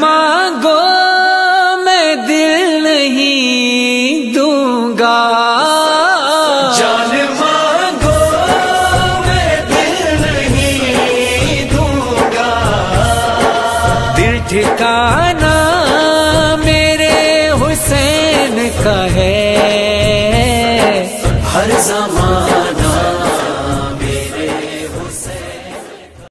मांगो मैं दिल नहीं दूँगा। जान मांगो मैं दिल नहीं दूँगा। दिल ठिकाना मेरे हुसैन का है। हर जमा